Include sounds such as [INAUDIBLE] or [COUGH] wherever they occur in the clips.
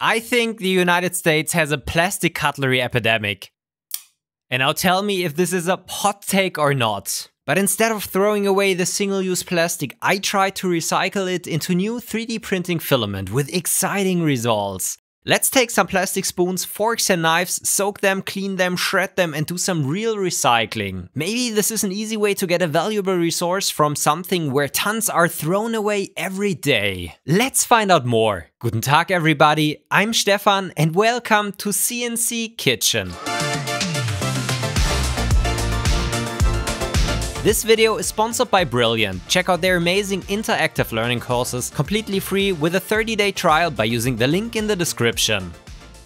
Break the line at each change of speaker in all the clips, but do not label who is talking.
I think the United States has a plastic cutlery epidemic. And now tell me if this is a hot take or not. But instead of throwing away the single-use plastic, I tried to recycle it into new 3D printing filament with exciting results. Let's take some plastic spoons, forks and knives, soak them, clean them, shred them and do some real recycling. Maybe this is an easy way to get a valuable resource from something where tons are thrown away every day. Let's find out more. Guten Tag everybody, I'm Stefan and welcome to CNC Kitchen. This video is sponsored by Brilliant. Check out their amazing interactive learning courses completely free with a 30-day trial by using the link in the description.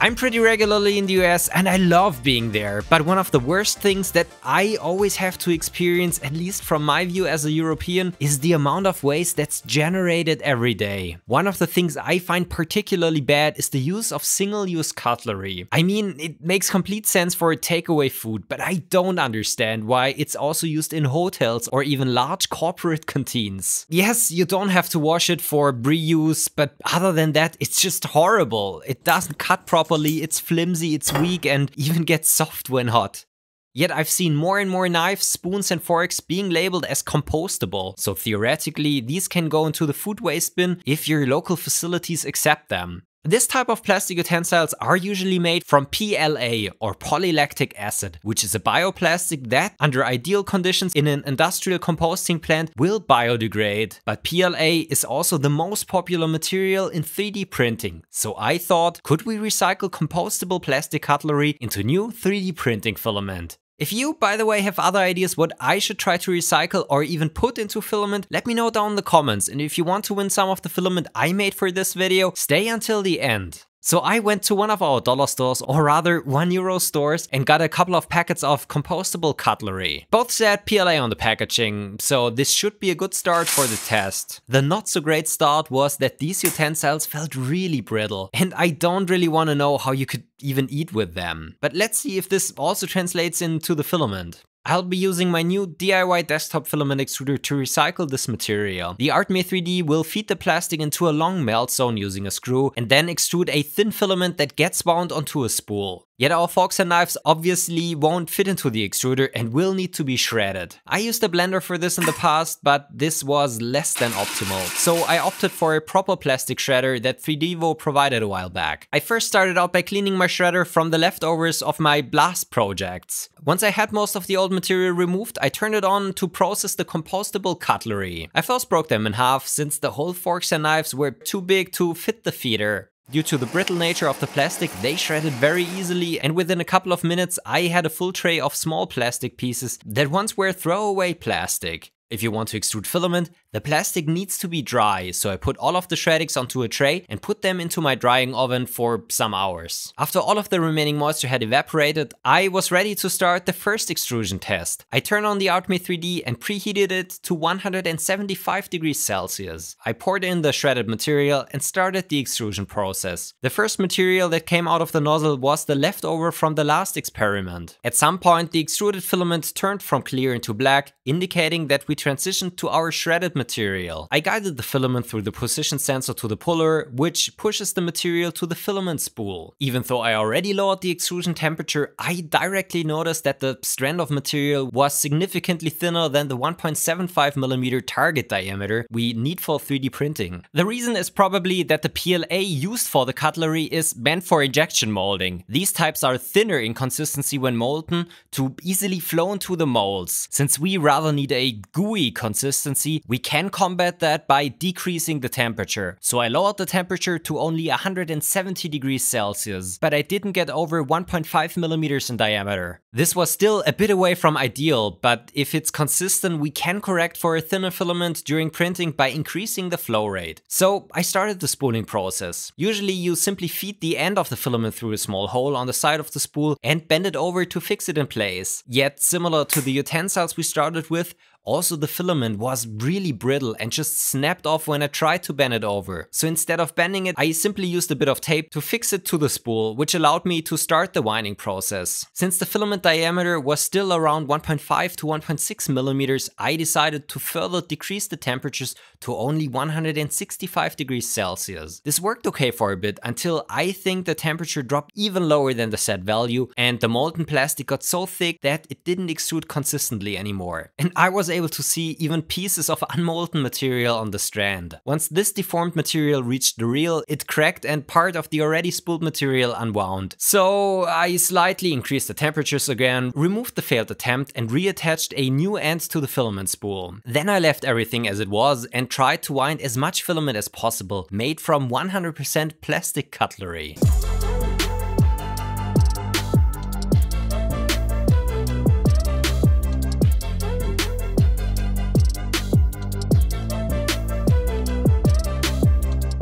I'm pretty regularly in the US and I love being there, but one of the worst things that I always have to experience, at least from my view as a European, is the amount of waste that's generated every day. One of the things I find particularly bad is the use of single-use cutlery. I mean, it makes complete sense for a takeaway food, but I don't understand why it's also used in hotels or even large corporate [LAUGHS] canteens. Yes, you don't have to wash it for reuse, but other than that, it's just horrible. It doesn't cut properly properly, it's flimsy, it's weak, and even gets soft when hot. Yet I've seen more and more knives, spoons and forks being labeled as compostable, so theoretically these can go into the food waste bin if your local facilities accept them. This type of plastic utensils are usually made from PLA or polylactic acid, which is a bioplastic that, under ideal conditions in an industrial composting plant, will biodegrade. But PLA is also the most popular material in 3D printing, so I thought, could we recycle compostable plastic cutlery into new 3D printing filament? If you, by the way, have other ideas what I should try to recycle or even put into filament, let me know down in the comments. And if you want to win some of the filament I made for this video, stay until the end. So I went to one of our dollar stores, or rather 1 euro stores, and got a couple of packets of compostable cutlery. Both said PLA on the packaging, so this should be a good start for the test. The not so great start was that these utensils felt really brittle, and I don't really want to know how you could even eat with them. But let's see if this also translates into the filament. I'll be using my new DIY desktop filament extruder to recycle this material. The Artme 3D will feed the plastic into a long melt zone using a screw and then extrude a thin filament that gets bound onto a spool. Yet our forks and knives obviously won't fit into the extruder and will need to be shredded. I used a blender for this in the past, but this was less than optimal, so I opted for a proper plastic shredder that 3Devo provided a while back. I first started out by cleaning my shredder from the leftovers of my blast projects. Once I had most of the old material removed, I turned it on to process the compostable cutlery. I first broke them in half since the whole forks and knives were too big to fit the feeder. Due to the brittle nature of the plastic, they shredded very easily and within a couple of minutes I had a full tray of small plastic pieces that once were throwaway plastic. If you want to extrude filament, the plastic needs to be dry, so I put all of the shreddings onto a tray and put them into my drying oven for some hours. After all of the remaining moisture had evaporated, I was ready to start the first extrusion test. I turned on the Artme 3D and preheated it to 175 degrees Celsius. I poured in the shredded material and started the extrusion process. The first material that came out of the nozzle was the leftover from the last experiment. At some point the extruded filament turned from clear into black, indicating that we we transitioned to our shredded material. I guided the filament through the position sensor to the puller, which pushes the material to the filament spool. Even though I already lowered the extrusion temperature, I directly noticed that the strand of material was significantly thinner than the 1.75mm target diameter we need for 3D printing. The reason is probably that the PLA used for the cutlery is meant for injection molding. These types are thinner in consistency when molten to easily flow into the molds, since we rather need a gooey consistency, we can combat that by decreasing the temperature. So I lowered the temperature to only 170 degrees Celsius, but I didn't get over 1.5 millimeters in diameter. This was still a bit away from ideal, but if it's consistent, we can correct for a thinner filament during printing by increasing the flow rate. So I started the spooling process. Usually you simply feed the end of the filament through a small hole on the side of the spool and bend it over to fix it in place. Yet similar to the utensils we started with, Also the filament was really brittle and just snapped off when I tried to bend it over. So instead of bending it, I simply used a bit of tape to fix it to the spool, which allowed me to start the winding process. Since the filament diameter was still around 1.5 to 1.6 millimeters, I decided to further decrease the temperatures to only 165 degrees Celsius. This worked okay for a bit until I think the temperature dropped even lower than the set value and the molten plastic got so thick that it didn't extrude consistently anymore. And I was able to see even pieces of unmolten material on the strand. Once this deformed material reached the reel, it cracked and part of the already spooled material unwound. So I slightly increased the temperatures again, removed the failed attempt and reattached a new end to the filament spool. Then I left everything as it was and tried to wind as much filament as possible, made from 100% plastic cutlery.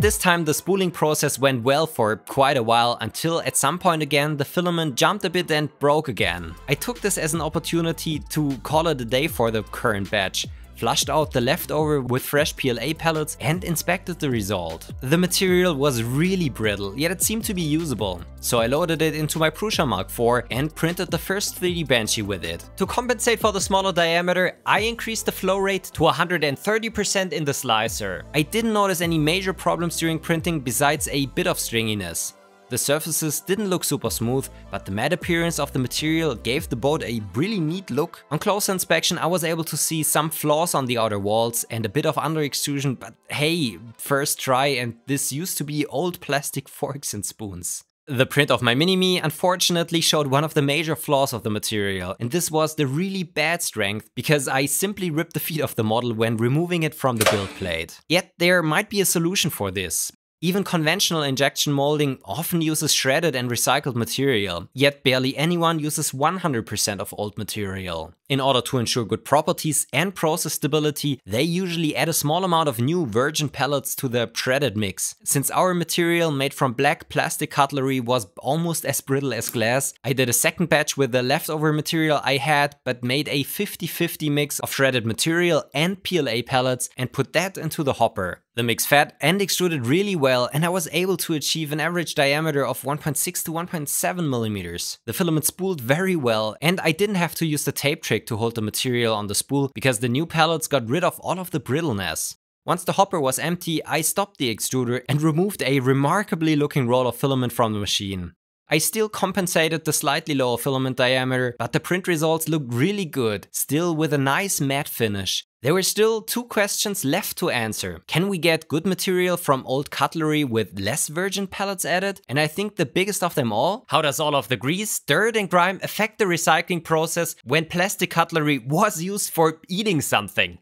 This time the spooling process went well for quite a while until at some point again the filament jumped a bit and broke again. I took this as an opportunity to call it a day for the current batch flushed out the leftover with fresh PLA pellets and inspected the result. The material was really brittle, yet it seemed to be usable. So I loaded it into my Prusa Mark IV and printed the first 3D Benchy with it. To compensate for the smaller diameter, I increased the flow rate to 130% in the slicer. I didn't notice any major problems during printing besides a bit of stringiness. The surfaces didn't look super smooth, but the matte appearance of the material gave the boat a really neat look. On closer inspection I was able to see some flaws on the outer walls and a bit of under extrusion, but hey, first try and this used to be old plastic [LAUGHS] forks and spoons. The print of my Mini-Me unfortunately showed one of the major flaws of the material, and this was the really bad strength because I simply ripped the feet of the model when removing it from the build plate. Yet there might be a solution for this. Even conventional injection molding often uses shredded and recycled material, yet barely anyone uses 100% of old material. In order to ensure good properties and process stability, they usually add a small amount of new virgin pellets to the shredded mix. Since our material made from black plastic cutlery was almost as brittle as glass, I did a second batch with the leftover material I had, but made a 50-50 mix of shredded material and PLA pellets and put that into the hopper. The mix fed and extruded really well and I was able to achieve an average diameter of 1.6 to 1.7 millimeters. The filament spooled very well and I didn't have to use the tape trick to hold the material on the spool because the new pellets got rid of all of the brittleness. Once the hopper was empty, I stopped the extruder and removed a remarkably looking roll of filament from the machine. I still compensated the slightly lower filament diameter, but the print results looked really good, still with a nice matte finish. There were still two questions left to answer. Can we get good material from old cutlery with less virgin pellets added? And I think the biggest of them all, how does all of the grease, dirt and grime affect the recycling process when plastic cutlery was used for eating something?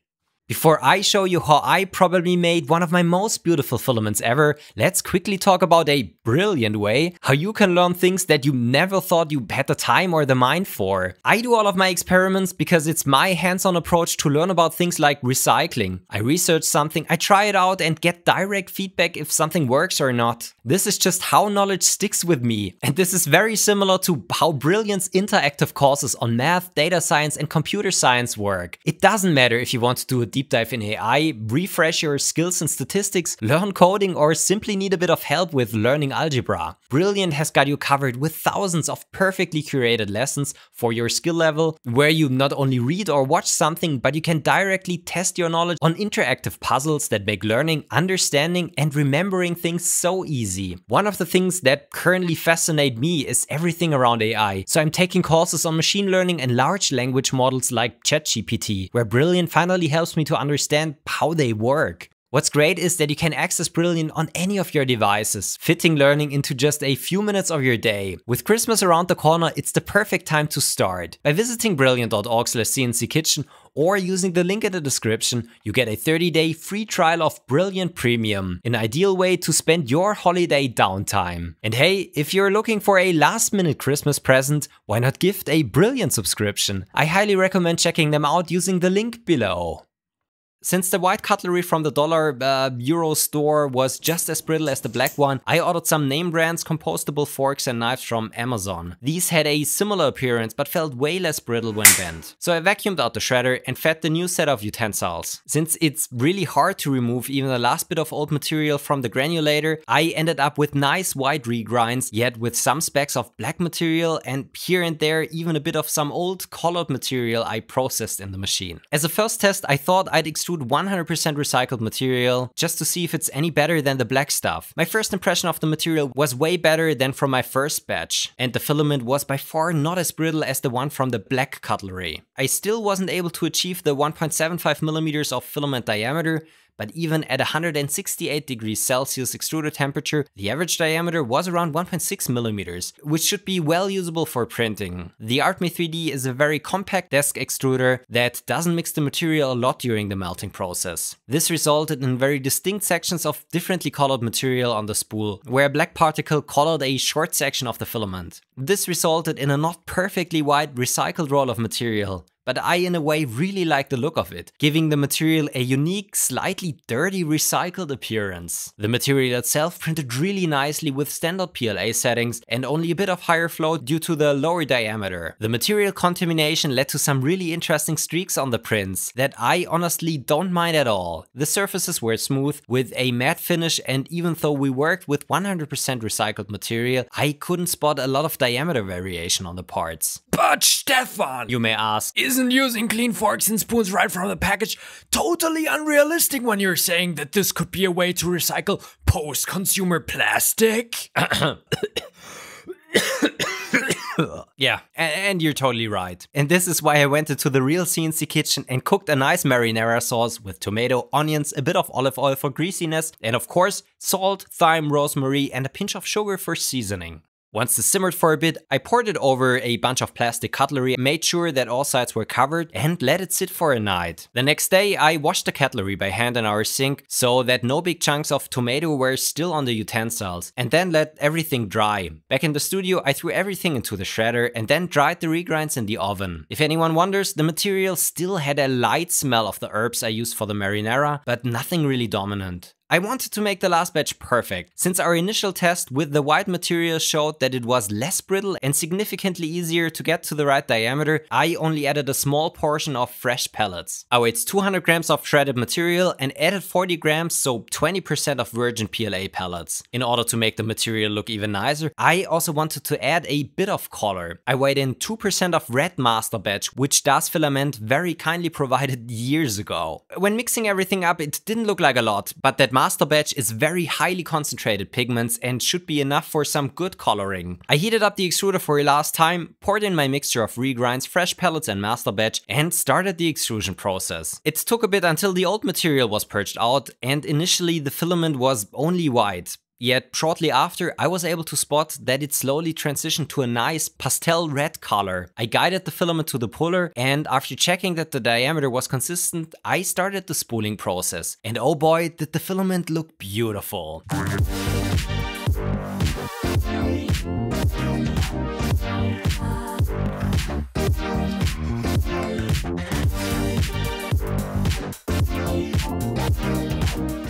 Before I show you how I probably made one of my most beautiful filaments ever, let's quickly talk about a brilliant way how you can learn things that you never thought you had the time or the mind for. I do all of my experiments because it's my hands-on approach to learn about things like recycling. I research something, I try it out and get direct feedback if something works or not. This is just how knowledge sticks with me. And this is very similar to how Brilliant's interactive courses on math, data science and computer science work. It doesn't matter if you want to do a deep dive in AI, refresh your skills in statistics, learn coding, or simply need a bit of help with learning algebra. Brilliant has got you covered with thousands of perfectly curated lessons for your skill level, where you not only read or watch something, but you can directly test your knowledge on interactive puzzles that make learning, understanding, and remembering things so easy. One of the things that currently fascinate me is everything around AI. So I'm taking courses on machine learning and large language models like ChatGPT, where Brilliant finally helps me to understand how they work. What's great is that you can access Brilliant on any of your devices, fitting learning into just a few minutes of your day. With Christmas around the corner, it's the perfect time to start. By visiting brilliant.org slash cnckitchen or using the link in the description, you get a 30-day free trial of Brilliant Premium, an ideal way to spend your holiday downtime. And hey, if you're looking for a last-minute Christmas present, why not gift a Brilliant subscription? I highly recommend checking them out using the link below. Since the white cutlery from the dollar uh, euro store was just as brittle as the black one, I ordered some name brands compostable forks and knives from Amazon. These had a similar appearance but felt way less brittle when bent. So I vacuumed out the shredder and fed the new set of utensils. Since it's really hard to remove even the last bit of old material from the granulator, I ended up with nice white regrinds, yet with some specks of black material and here and there even a bit of some old colored material I processed in the machine. As a first test, I thought I'd extrude 100% recycled material just to see if it's any better than the black stuff. My first impression of the material was way better than from my first batch, and the filament was by far not as brittle as the one from the black cutlery. I still wasn't able to achieve the 1.75 millimeters of filament diameter, but even at 168 degrees Celsius extruder temperature, the average diameter was around 1.6 millimeters, which should be well usable for printing. The Artme 3D is a very compact desk extruder that doesn't mix the material a lot during the melting process. This resulted in very distinct sections of differently colored material on the spool, where a black particle colored a short section of the filament. This resulted in a not perfectly wide recycled roll of material, but I in a way really like the look of it, giving the material a unique, slightly dirty recycled appearance. The material itself printed really nicely with standard PLA settings and only a bit of higher flow due to the lower diameter. The material contamination led to some really interesting streaks on the prints that I honestly don't mind at all. The surfaces were smooth with a matte finish and even though we worked with 100% recycled material, I couldn't spot a lot of diameter variation on the parts.
But Stefan,
you may ask,
isn't using clean forks and spoons right from the package totally unrealistic when you're saying that this could be a way to recycle post-consumer plastic? [COUGHS]
yeah, and, you're totally right. And this is why I went into the real CNC kitchen and cooked a nice marinara sauce with tomato, onions, a bit of olive oil for greasiness, and of course, salt, thyme, rosemary, and a pinch of sugar for seasoning. Once this simmered for a bit, I poured it over a bunch of plastic cutlery, made sure that all sides were covered and let it sit for a night. The next day I washed the cutlery by hand in our sink so that no big chunks of tomato were still on the utensils and then let everything dry. Back in the studio I threw everything into the shredder and then dried the regrinds in the oven. If anyone wonders, the material still had a light smell of the herbs I used for the marinara, but nothing really dominant. I wanted to make the last batch perfect, since our initial test with the white material showed that it was less brittle and significantly easier to get to the right diameter, I only added a small portion of fresh pellets. I weighed 200 grams of shredded material and added 40 grams, so 20% of virgin PLA pellets. In order to make the material look even nicer, I also wanted to add a bit of color. I weighed in 2% of red master batch, which Das Filament very kindly provided [LAUGHS] years ago. When mixing everything up, it didn't look like a lot, but that master batch is very highly concentrated pigments and should be enough for some good coloring. I heated up the extruder for a last time, poured in my mixture of regrinds, fresh pellets and master batch and started the extrusion process. It took a bit until the old material was purged out and initially the filament was only white, Yet shortly after, I was able to spot that it slowly transitioned to a nice pastel red color. I guided the filament to the puller and after checking that the diameter was consistent, I started the spooling process. And oh boy, did the filament look beautiful.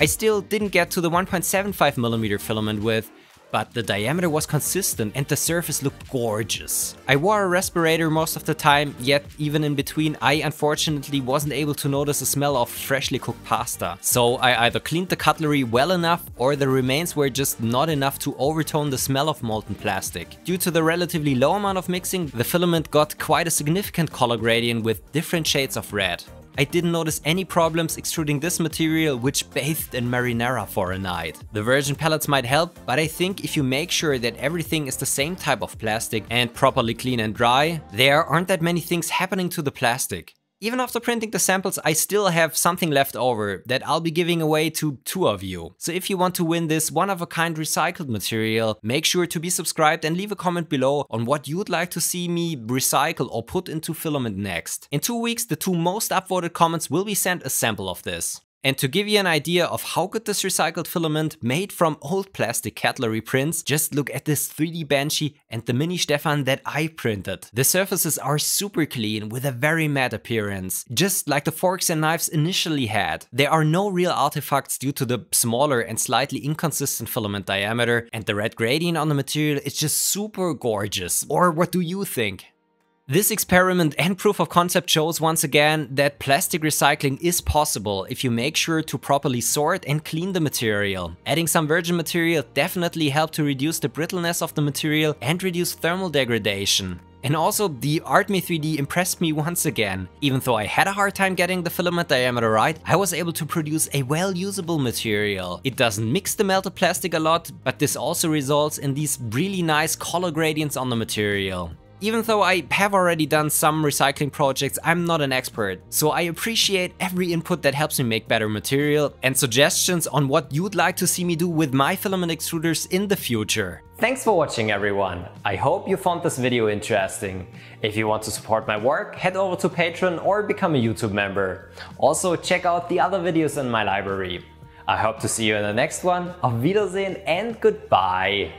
I still didn't get to the 1.75mm filament width, but the diameter was consistent and the surface looked gorgeous. I wore a respirator most of the time, yet even in between I unfortunately wasn't able to notice the smell of freshly cooked pasta. So I either cleaned the cutlery well enough or the remains were just not enough to overtone the smell of molten plastic. Due to the relatively low amount of mixing, the filament got quite a significant color gradient with different shades of red. I didn't notice any problems extruding this material which bathed in marinara for a night. The virgin pellets might help, but I think if you make sure that everything is the same type of plastic and properly clean and dry, there aren't that many things happening to the plastic. Even after printing the samples, I still have something left over that I'll be giving away to two of you. So if you want to win this one-of-a-kind recycled material, make sure to be subscribed and leave a comment below on what you'd like to see me recycle or put into filament next. In two weeks, the two most upvoted comments will be sent a sample of this. And to give you an idea of how good this recycled filament made from old plastic cutlery prints, just look at this 3D Benchy and the mini Stefan that I printed. The surfaces are super clean with a very matte appearance, just like the forks and knives initially had. There are no real artifacts due to the smaller and slightly inconsistent filament diameter and the red gradient on the material is just super gorgeous. Or what do you think? This experiment and proof of concept shows once again that plastic recycling is possible if you make sure to properly sort and clean the material. Adding some virgin material definitely helped to reduce the brittleness of the material and reduce thermal degradation. And also, the Artme 3D impressed me once again. Even though I had a hard time getting the filament diameter right, I was able to produce a well-usable material. It doesn't mix the melted plastic a lot, but this also results in these really nice color gradients on the material. Even though I have already done some recycling projects, I'm not an expert, so I appreciate every input that helps me make better material and suggestions on what you'd like to see me do with my filament extruders in the future. Thanks for watching everyone. I hope you found this video interesting. If you want to support my work, head over to Patreon or become a YouTube member. Also check out the other videos in my library. I hope to see you in the next one. Auf Wiedersehen and goodbye.